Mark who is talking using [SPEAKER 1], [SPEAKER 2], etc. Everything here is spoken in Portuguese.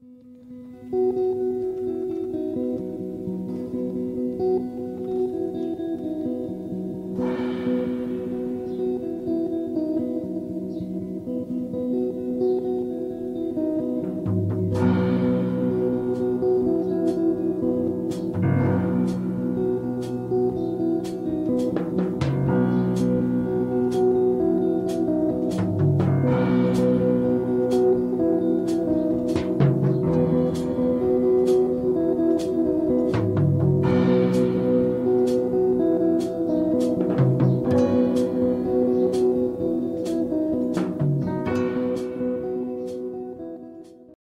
[SPEAKER 1] Música